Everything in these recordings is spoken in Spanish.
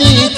Они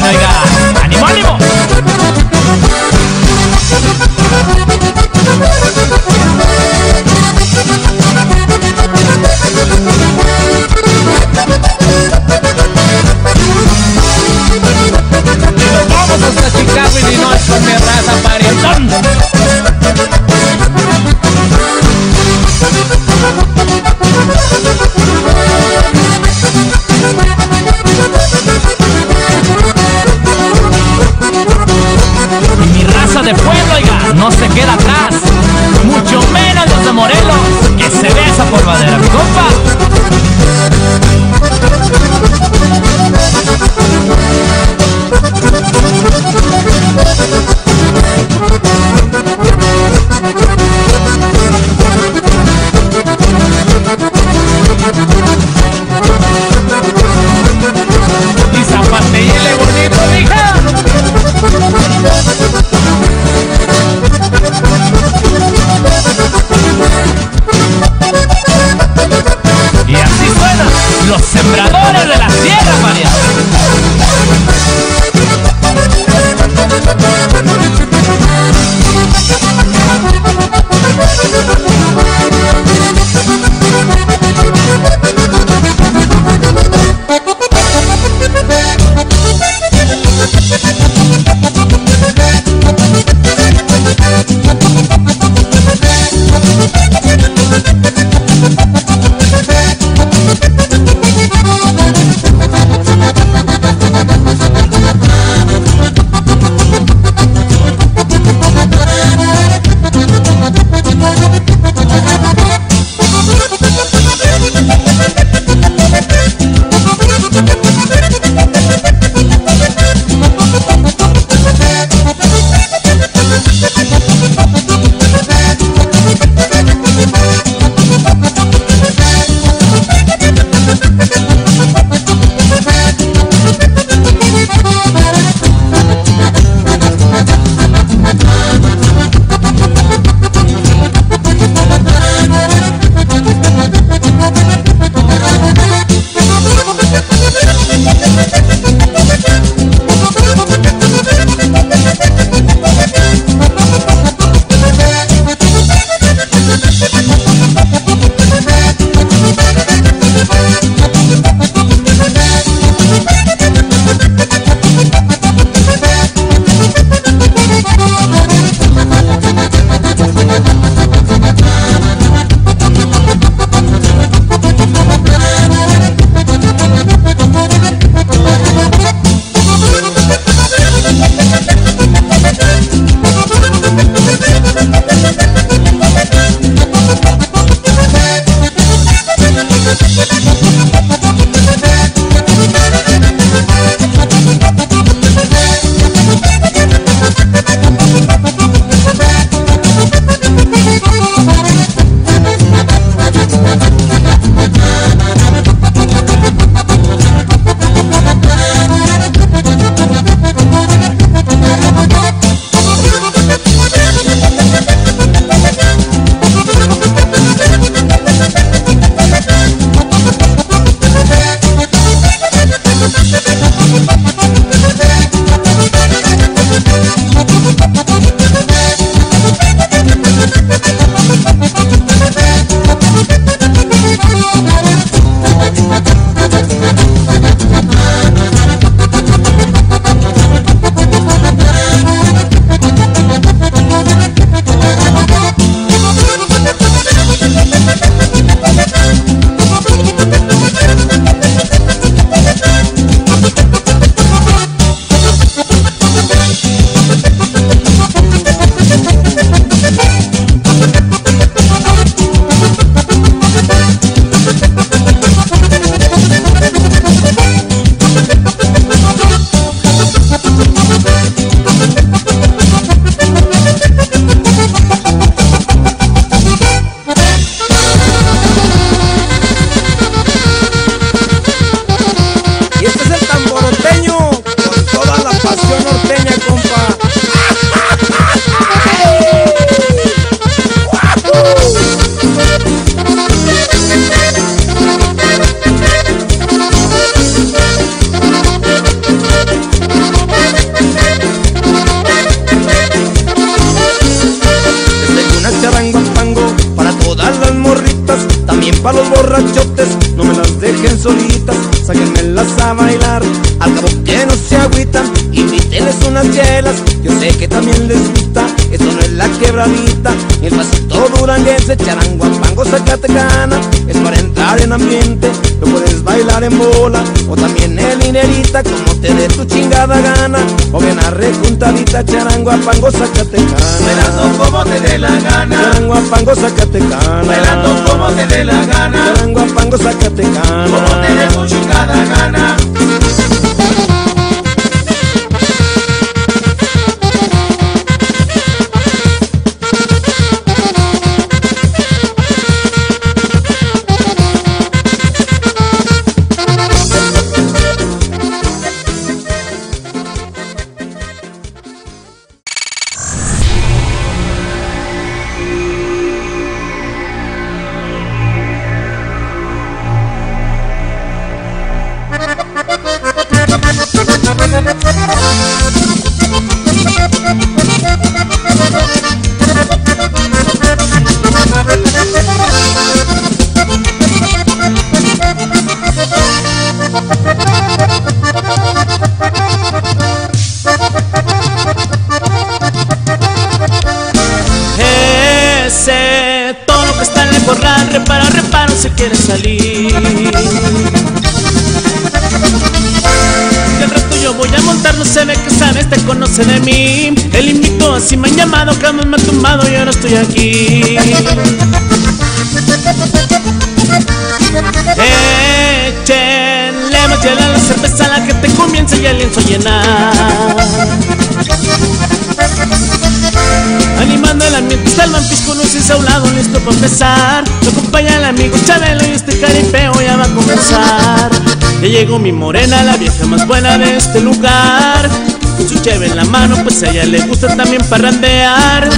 oiga. ¡Ánimo, ánimo! Los borrachotes, no me las dejen solitas, sáquenmelas a bailar, al cabo que no se agüitan, invítenles unas chelas, yo sé que también les gusta, esto no es la quebradita, ni el pasito duranguense, charango, pango, zacatecana, es para entrar en ambiente, lo puedes bailar en bola, o también el dinerita, como te dé tu chingada gana, o bien arrejuntadita, charango, pango, zacatecana. Bailando como te dé la gana. Charango, pango, zacatecana. Bailando te dé la gana. Charango, pango, zacatecana. Como te dé tu chingada gana. Que el corral, repara, repara, se quiere salir. Y al yo voy a montar, no se ve que sabes, te conoce de mí. El invito así me han llamado, jamás me han tumbado y ahora estoy aquí. Échenle más a la cerveza, la gente comienza y el lienzo a llenar. Animando el ambiente está el vampis con un a un lado para empezar. Lo acompaña el amigo Chabelo y este caripeo ya va a comenzar. Ya llegó mi morena, la vieja más buena de este lugar. Con su cheve en la mano, pues a ella le gusta también parrandear.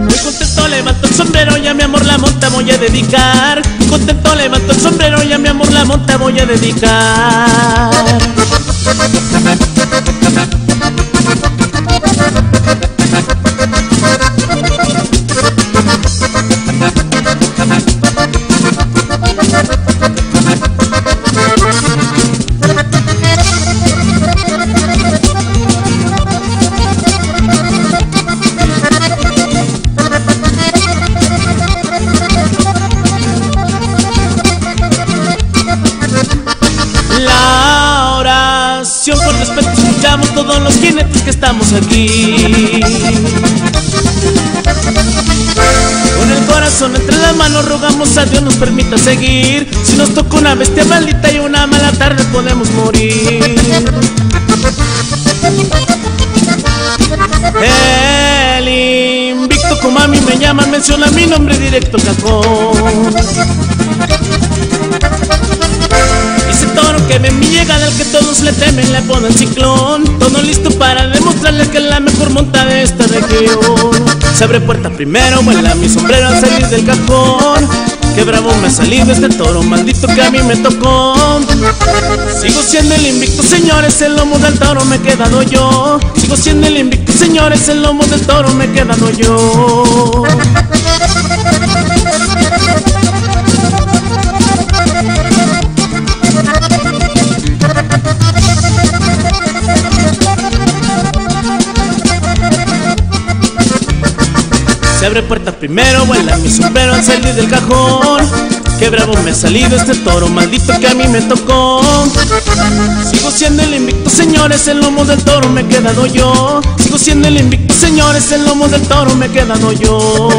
Muy contento levanto el sombrero, ya mi amor la monta voy a dedicar. Muy contento levanto el sombrero, ya mi amor la monta voy a dedicar con respeto escuchamos todos los jinetes que estamos aquí. Con el corazón entre las manos rogamos a Dios nos permita seguir. Si nos toca una bestia maldita y una mala tarde podemos morir. El invicto mí me llaman menciona mi nombre directo cajón. Que ve mi llegada, al que todos le temen, le ponen ciclón. Todo listo para demostrarle que es la mejor monta de esta región. Se abre puerta primero, vuela mi sombrero al salir del cajón. Qué bravo me ha salido este toro maldito que a mí me tocó. Sigo siendo el invicto, señores, el lomo del toro me he quedado yo. Sigo siendo el invicto, señores, el lomo del toro me he quedado yo. Se abre puerta primero, vuela mi sombrero al salir del cajón. Qué bravo me ha salido este toro maldito que a mí me tocó. Sigo siendo el invicto, señores, el lomo del toro me he quedado yo. Sigo siendo el invicto, señores, el lomo del toro me he quedado yo.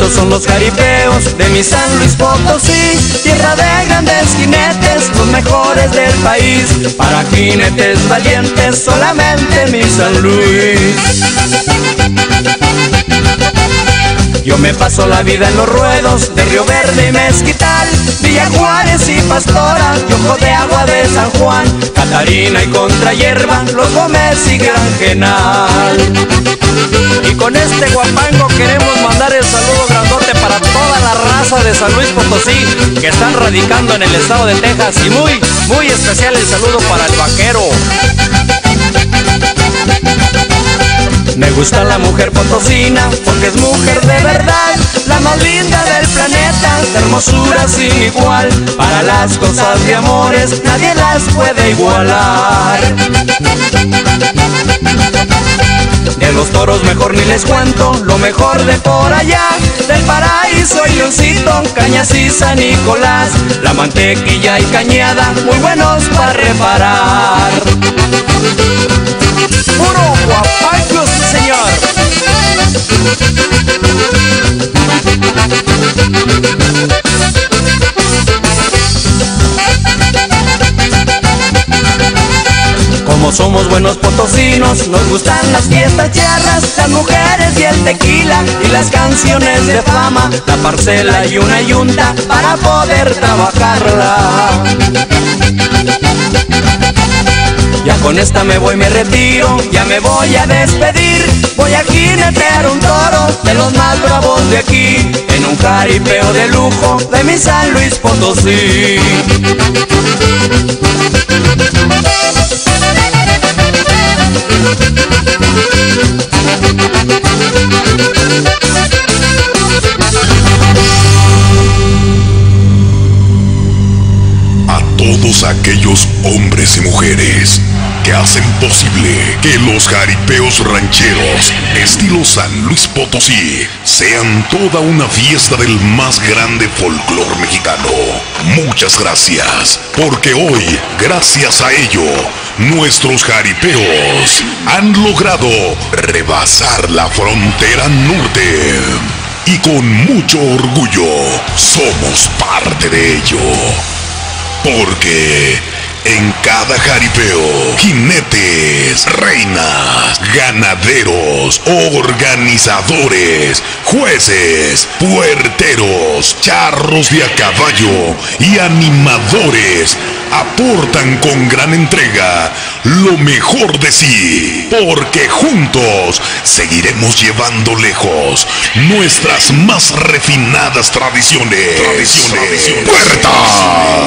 Bonitos son los jaripeos de mi San Luis Potosí, tierra de grandes jinetes, los mejores del país. Para jinetes valientes, solamente mi San Luis. Yo me paso la vida en los ruedos de Río Verde y Mezquital, Villa Juárez y Pastora, y Ojo de Agua de San Juan, Catarina y Contra Hierba, Los Gómez y Gran Genal. Y con este guapango queremos mandar el saludo grandote para toda la raza de San Luis Potosí que están radicando en el estado de Texas y muy, muy especial el saludo para el vaquero. Me gusta la mujer potosina porque es mujer de verdad, la más linda del planeta, de hermosura sin igual. Para las cosas de amores nadie las puede igualar. De los toros mejor ni les cuento, lo mejor de por allá, del paraíso y leoncito, cañas y San Nicolás, la mantequilla y cañada, muy buenos para reparar. Puro somos buenos potosinos, nos gustan las fiestas charras, las mujeres y el tequila y las canciones de fama, la parcela y una yunta para poder trabajarla. Ya con esta me voy, me retiro, ya me voy a despedir. Voy a jinetear un toro de los más bravos de aquí, en un caripeo de lujo de mi San Luis Potosí. Aquellos hombres y mujeres que hacen posible que los jaripeos rancheros, estilo San Luis Potosí, sean toda una fiesta del más grande folclor mexicano. Muchas gracias, porque hoy, gracias a ello, nuestros jaripeos han logrado rebasar la frontera norte. Y con mucho orgullo somos parte de ello. Porque en cada jaripeo, jinetes, reinas, ganaderos, organizadores, jueces, puerteros, charros de a caballo y animadores aportan con gran entrega lo mejor de sí. Porque juntos seguiremos llevando lejos nuestras más refinadas tradiciones. Tradiciones. ¡Puertas!